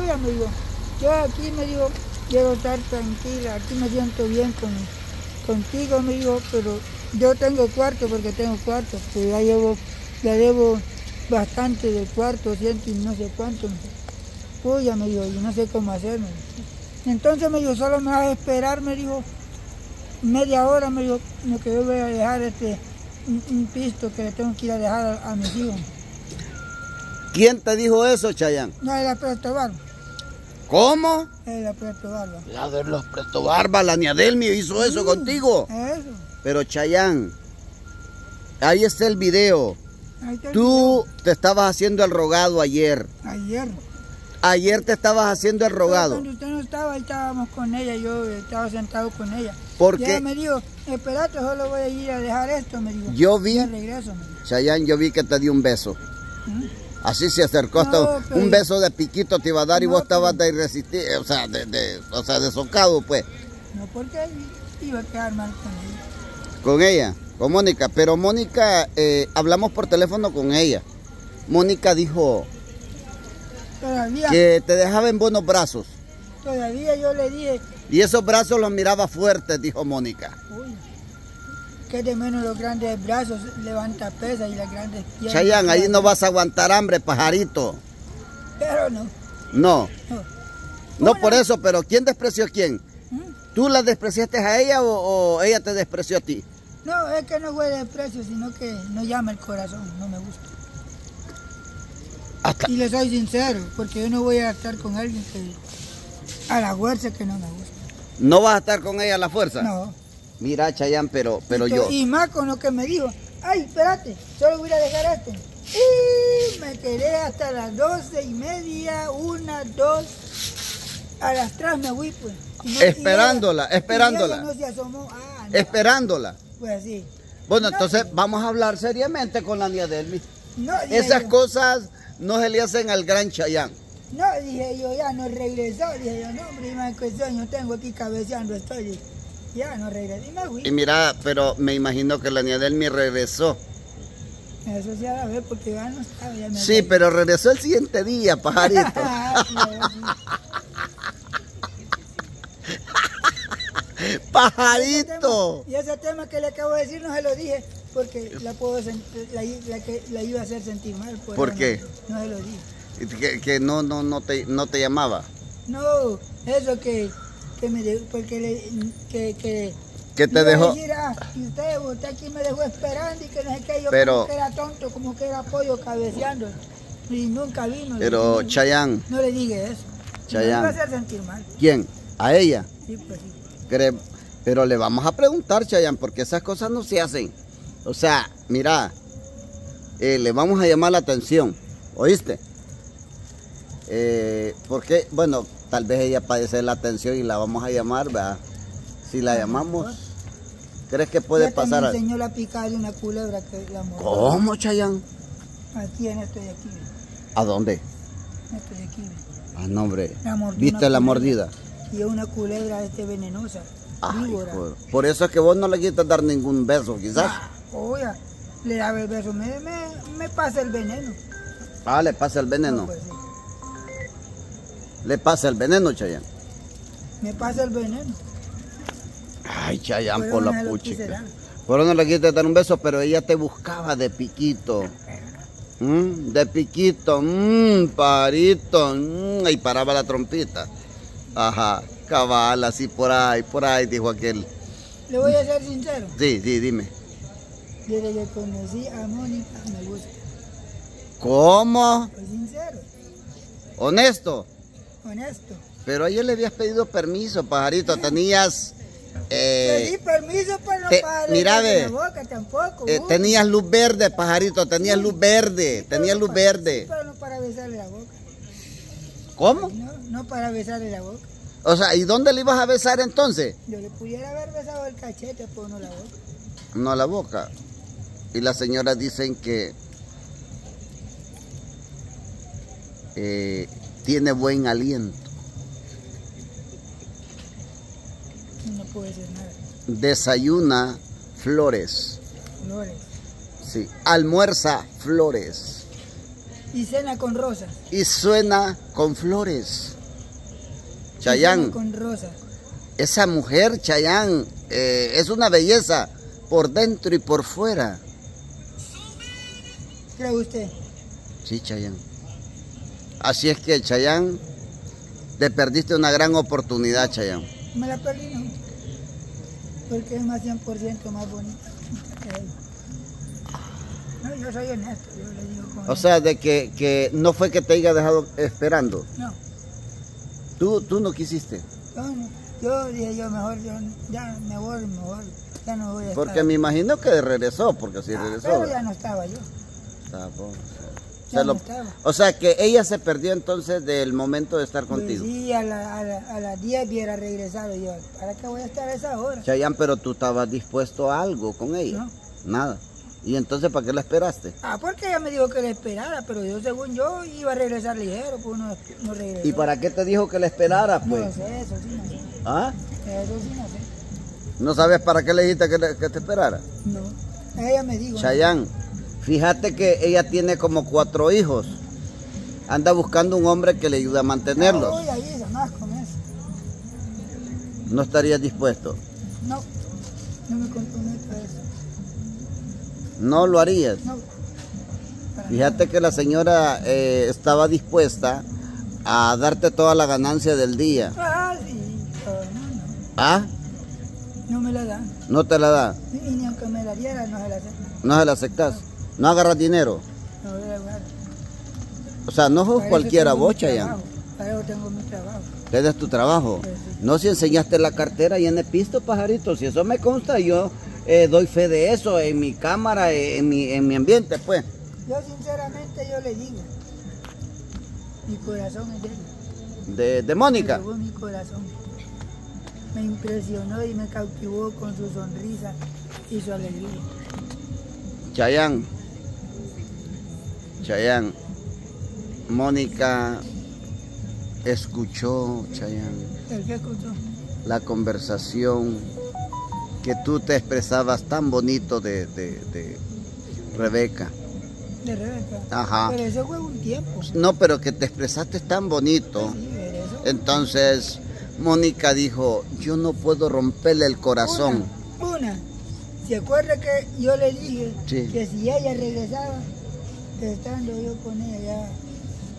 me dijo. Yo aquí, me dijo, quiero estar tranquila, aquí me siento bien con, contigo, me dijo, pero yo tengo cuarto porque tengo cuarto, pues ya llevo, ya debo bastante de cuarto, ciento y no sé cuánto. Pues ya me dijo, yo no sé cómo hacerme. Entonces me dijo, solo me vas a esperar, me dijo, media hora, me dijo, lo que yo voy a dejar este, un, un pisto que le tengo que ir a dejar a, a mis hijos. ¿Quién te dijo eso, Chayán? No, era Presto ¿Cómo? era Presto Barba. La de los Presto Barba, la Niadelmi hizo eso contigo. Eso, Pero Chayán, ahí está el video. ahí está el Tú te estabas haciendo el rogado ayer. Ayer. Ayer te estabas haciendo el rogado. Cuando usted no estaba, ahí estábamos con ella, yo estaba sentado con ella. Porque- Y ella me dijo, espérate, solo voy a ir a dejar esto, me dijo. Yo vi- Ya regreso, me dijo. Chayán, yo vi que te dio un beso. ¿Mm? Así se acercó hasta No, pero- un beso de piquito te iba a dar y No, vos estabas pero- de irresistible, o sea, de, de- o sea, de socado, pues, No, porque iba a quedar mal con ella. con ella, con Mónica. Pero Mónica, eh, hablamos por teléfono con ella. Mónica dijo Todavía, que te dejaba en buenos brazos. todavía yo le dije, Y esos brazos los miraba fuertes, dijo Mónica. uy, que de menos los grandes brazos levanta pesa y las grandes piernas. Chayán, ahí no vas a aguantar hambre, pajarito. Pero no, No, no. no por eso, pero ¿quién despreció a quién? ¿Mm? ¿Tú la despreciaste a ella o, o ella te despreció a ti? No, es que no fue de precio, sino que no llama el corazón, no me gusta. Hasta, Y le soy sincero, porque yo no voy a estar con alguien que a la fuerza que no me gusta. ¿No vas a estar con ella a la fuerza? No. Mira, Chayán, pero, pero y, yo... y más con lo que me dijo, ay, espérate, solo voy a dejar esto. Y me quedé hasta las doce y media, una, dos, a las tres me fui pues. No- Esperándola, ella- esperándola. ella no se asomó, ah, no, Esperándola. pues así. Bueno, No. entonces vamos a hablar seriamente con la niña Delmi. Esas yo, cosas no se le hacen al gran Chayán. No, dije yo, ya no regresó, dije yo, no, hombre, que sueño tengo aquí cabeceando, estoy, ya no regresé, y mira, pero me imagino que la niña Delmi regresó. Eso sí a vez, porque ya no estaba, ya me Sí, pero regresó el siguiente día, pajarito. Ah, pajarito. Y ese tema que le acabo de decir no se lo dije porque la, puedo la, la la iba a hacer sentir mal. ¿Por eso no- qué? No, se lo dije. Que, que no, no, no te, no te llamaba. No, eso que, que me dejó, porque le, que, que Que te dejó. decir, ah, y usted, usted aquí me dejó esperando y que no sé qué, yo Pero- como que era tonto, como que era pollo cabeceando. Y nunca vino. Pero dije, Chayán, no, no le dije eso. Y Me Chayán. iba a hacer sentir mal. ¿quién? A ella. Sí, pues sí. Pero le vamos a preguntar, Chayán, porque esas cosas no se hacen. O sea, mira, eh, le vamos a llamar la atención, ¿oíste? Eh, porque, bueno, tal vez ella padece la atención y la vamos a llamar, ¿verdad? Si la llamamos, ¿crees que puede pasar? me enseñó la picada de una culebra que la mordió. ¿Cómo, Chayán? Aquí en esto de aquí, ¿A dónde? en esto de aquí. Ah, no, hombre. La ¿Viste la mordida? Y es una culebra este venenosa, Ay. Por eso es que vos no le quieres dar ningún beso, quizás. Ah, Oye, le daba el beso, me, me, me pasa el veneno. Ah, le pasa el veneno. No, pues, sí, Le pasa el veneno, Chayán. me pasa el veneno. Ay, Chayán, por la puchica. Por no le quise dar un beso, pero ella te buscaba de piquito. Mm, De piquito, mmm, parito, mm, y paraba la trompita. Ajá, cabal, así por ahí, por ahí, dijo aquel. Le voy a ser sincero, Sí, sí, dime. desde que conocí a Mónica me gusta. ¿Cómo? Sincero, Honesto. Honesto. Pero ayer le habías pedido permiso, pajarito. Tenías. Pedí eh, permiso para no te- para mira, ve. la boca tampoco. eh, tenías luz verde, pajarito. Tenías Sí. luz verde. Pero Tenías luz para- verde. sí, Pero no para besarle la boca. ¿Cómo? No, no para besarle la boca. O sea, ¿y dónde le ibas a besar entonces? Yo le pudiera haber besado el cachete, pero no la boca. No la boca. Y las señoras dicen que eh, tiene buen aliento. No puede ser nada. Desayuna flores. Flores. Sí. Almuerza flores. Y cena con rosas. y suena con flores. Chayán, con rosas. esa mujer, Chayán, eh, es una belleza por dentro y por fuera. ¿Cree usted? Sí, Chayán. Así es que, Chayán, te perdiste una gran oportunidad, Chayán. Me la perdí, ¿no? Porque es más 100% más bonita. que ella. No, yo soy honesto, yo le digo con O sea, de que, que no fue que te haya dejado esperando. No, Tú, tú no quisiste. yo, no. yo dije yo mejor, yo ya me voy, mejor, ya no voy a Porque estar. me imagino que regresó, porque si Ah, regresó. pero ya no estaba yo, Está, o sea, no lo- o que ella se perdió entonces del momento de estar Pues contigo. sí, a, la- a, la- a las 10 hubiera regresado yo. ¿Para qué voy a estar a esa hora? Chayán, pero tú estabas dispuesto a algo con ella. No. Nada. ¿Y entonces para qué la esperaste? Ah, porque ella me dijo que le esperara, pero yo según yo iba a regresar ligero, pues no, no regresó. ¿Y para qué te dijo que la esperara, No pues? sé, eso sí no sé. ¿Ah? Eso sí no sé. ¿No sabes para qué le dijiste que, que te esperara? No. Ella me dijo. Chayán, fíjate que ella tiene como cuatro hijos. Anda buscando un hombre que le ayude a No mantenerlos. voy a ir más con eso. ¿No estarías dispuesto? No, no me comprometo a eso. No lo harías. No. Fíjate que la señora eh, estaba dispuesta a darte toda la ganancia del día. Ah, sí, pero no, no. ¿Ah? No me la dan. ¿No te la da? Y ni aunque me la diera, no se la aceptan. ¿No se la aceptas? ¿No agarras dinero? No. O sea, no sos cualquiera Chayán. trabajo. Para eso tengo mi trabajo. Tienes tu trabajo. Sí. No si enseñaste la cartera y en el pisto, pajarito. Si eso me consta, yo eh, doy fe de eso en mi cámara, eh, en mi, en mi ambiente, pues. Yo sinceramente yo le digo, mi corazón es de. De, de Me Mónica. mi corazón. Me impresionó y me cautivó con su sonrisa y su alegría. Chayán. Chayán. Mónica escuchó, Chayán, ¿El que escuchó? la conversación que tú te expresabas tan bonito de, de, de Rebeca. De Rebeca. Ajá. Pero eso fue un tiempo. No, pero que te expresaste tan bonito. Sí, eso. Entonces, Mónica dijo, yo no puedo romperle el corazón. Una, una. ¿Se acuerda que yo le dije Sí. que si ella regresaba, estando yo con ella,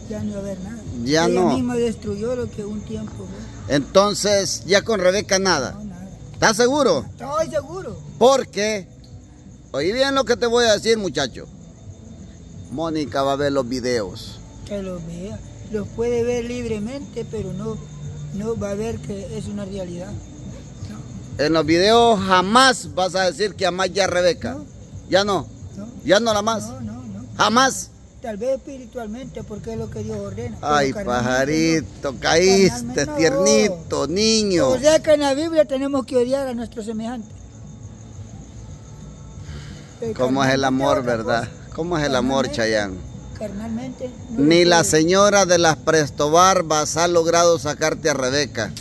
ya, ya no iba a haber nada? Ya ella no. misma destruyó lo que un tiempo fue. Entonces, ya con Rebeca nada. No, nada. ¿Estás seguro? Estoy seguro. Porque, oí bien lo que te voy a decir, muchacho. Mónica va a ver los videos. Que los vea. Los puede ver libremente, pero no, no va a ver que es una realidad. No, En los videos jamás vas a decir que amas ya a Rebeca. No. Ya no. no, Ya no la no, no. Jamás. Tal vez espiritualmente, porque es lo que Dios ordena. Ay, pajarito, caíste, no. tiernito, niño. O sea que en la Biblia tenemos que odiar a nuestros semejantes. Eh, ¿Cómo es el amor, verdad? cosa. ¿Cómo es el amor, Chayán? Carnalmente. no Ni la señora de las prestobarbas ha logrado sacarte a Rebeca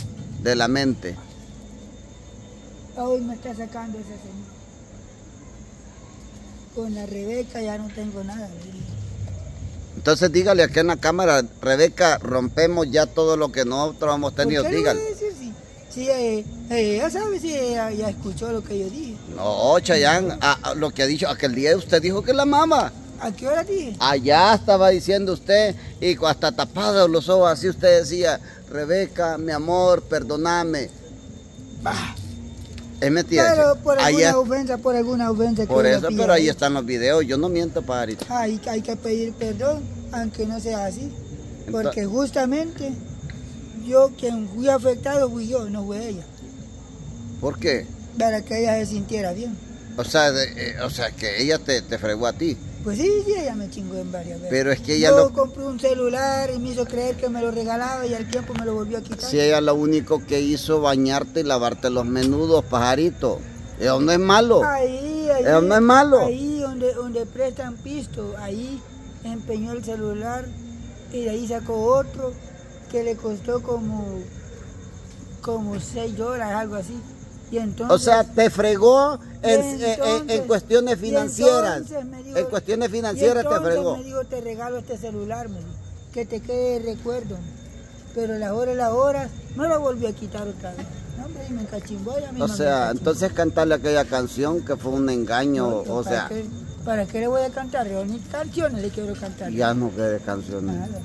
de la mente. Hoy me está sacando ese señor. Con la Rebeca ya no tengo nada. Entonces dígale aquí en la cámara, Rebeca, rompemos ya todo lo que nosotros hemos tenido, ¿Por qué le voy a dígale. sí? Eh, eh, ella sabe si ella ya escuchó lo que yo dije. No, Chayán, a- a lo que ha dicho, aquel día usted dijo que la mama. ¿A qué hora dije? Allá estaba diciendo usted, y hasta tapados los ojos, así usted decía, Rebeca, mi amor, perdóname. Bah, Es mentira. pero por alguna Allá, ofensa, por alguna ofensa. por eso, pero ahí ahí. están los videos, yo no miento, pajarito. Hay, hay que pedir perdón, aunque no sea así. Porque justamente yo, quien fui afectado, fui yo, no fue ella. ¿Por qué? Para que ella se sintiera bien. O sea, de- eh, o sea que ella te, te fregó a ti. Pues sí, sí, ella me chingó en varias veces. Pero es que ella yo lo- compré un celular y me hizo creer que me lo regalaba y al tiempo me lo volvió a quitar. Si ella lo único que hizo bañarte y lavarte los menudos, pajarito. Eso no es malo. Ahí, ahí. Eso no es malo. Ahí donde, donde prestan pisto, ahí empeñó el celular y de ahí sacó otro que le costó como, como 6 dólares, algo así. Entonces, O sea, te fregó en, y en- en- en cuestiones financieras. me dijo- en cuestiones financieras te fregó. me dijo, te regalo este celular, me dijo, que te quede de recuerdo. Pero las horas, las horas, no lo volví a quitar otra vez. No, hombre, y me encachimbó O me sea, entonces cantarle aquella canción que fue un engaño, No, o ¿para sea, qué- ¿Para qué le voy a cantar? Yo ni canciones le quiero cantar. ya no quede canciones. Nada.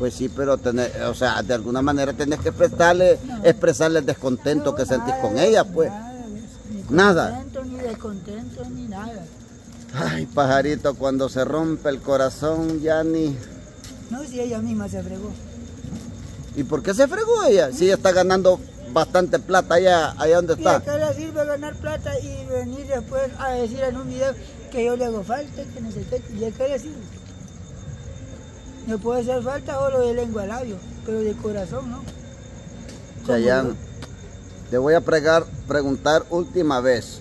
Pues sí, pero tener, o sea, de alguna manera tenés que expresarle, No. expresarle el descontento No, que sentís con ella, pues. Nada. Ni Nada. ni descontento, ni nada. Ay, pajarito, cuando se rompe el corazón ya ni... No, si ella misma se fregó. ¿Y por qué se fregó ella? Si ella está ganando bastante plata allá, allá donde ¿Y de está. qué le sirve ganar plata y venir después a decir en un video que yo le hago falta, que no sé qué? ¿Y le sirve? Me puede hacer falta solo de lengua a labio, pero de corazón no. Chayán, te voy a pregar, preguntar última vez.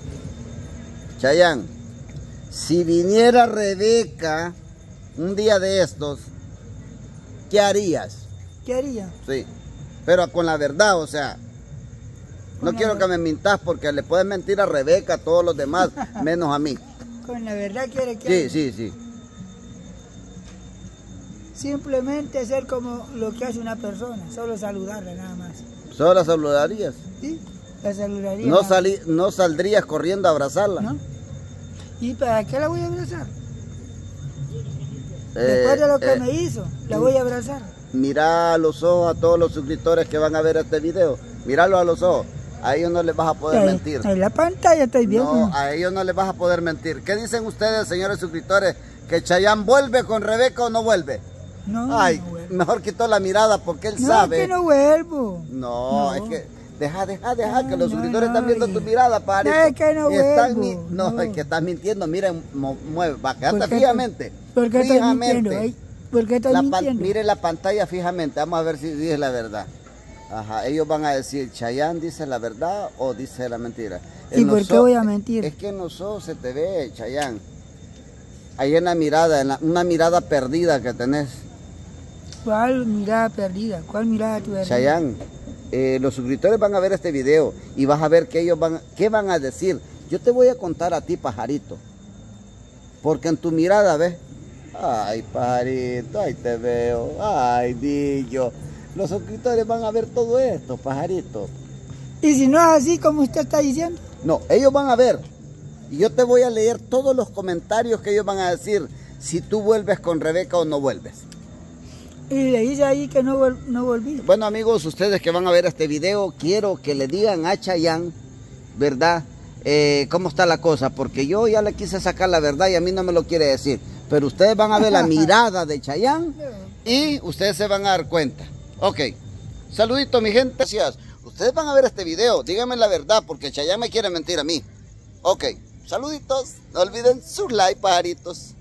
Chayán, si viniera Rebeca un día de estos, ¿qué harías? ¿Qué haría? Sí, pero con la verdad, o sea, no quiero que me mintas porque le puedes mentir a Rebeca, a todos los demás, menos a mí. Con la verdad quiere que Sí, sí, sí. Simplemente ser como lo que hace una persona, solo saludarla nada más. Solo la saludarías. ¿Sí? La saludaría. No, salí, no saldrías corriendo a abrazarla. ¿No? ¿Y para qué la voy a abrazar? Eh, Después de lo que eh, me hizo, la voy a abrazar. Mira a los ojos a todos los suscriptores que van a ver este video. Míralo a los ojos. A ellos no les vas a poder Ahí- mentir. En la pantalla estoy viendo. No, a ellos no les vas a poder mentir. ¿Qué dicen ustedes, señores suscriptores? ¿Que Chayán vuelve con Rebeca o no vuelve? No, Ay, no mejor quitó la mirada porque él No, sabe. es que no vuelvo. No, No. es que deja, deja, deja, que los suscriptores están viendo tu mirada. No, es que no vuelvo, no, es que estás mintiendo. Miren, mueve, va, ¿Por quédate qué fijamente. ¿Por qué estás fijamente. mintiendo? Ay, ¿Por qué estás La pan- mintiendo? mire la pantalla fijamente, vamos a ver si dice la verdad. Ajá, ellos van a decir, Chayán dice la verdad o dice la mentira. ¿Y por qué voy a mentir? Es que en los ojos se te ve, Chayán. Ahí en la mirada, en la- una mirada perdida que tenés. ¿Cuál mirada perdida? ¿Cuál mirada perdida? Chayán, eh, los suscriptores van a ver este video y vas a ver que ellos van, qué van a decir. Yo te voy a contar a ti, pajarito. Porque en tu mirada, ¿ves? Ay, pajarito, ahí te veo. Ay, niño. Los suscriptores van a ver todo esto, pajarito. Y si no es así como usted está diciendo, No, ellos van a ver. Y yo te voy a leer todos los comentarios que ellos van a decir si tú vuelves con Rebeca o no vuelves. Y le dice ahí que no, vol- no volví. Bueno amigos, ustedes que van a ver este video, quiero que le digan a Chayanne, ¿verdad? Eh, ¿Cómo está la cosa? Porque yo ya le quise sacar la verdad y a mí no me lo quiere decir. Pero ustedes van a ver la mirada de Chayanne y ustedes se van a dar cuenta. Ok, saludito mi gente, gracias. Ustedes van a ver este video, díganme la verdad porque Chayanne me quiere mentir a mí. Ok, saluditos, no olviden su like, pajaritos.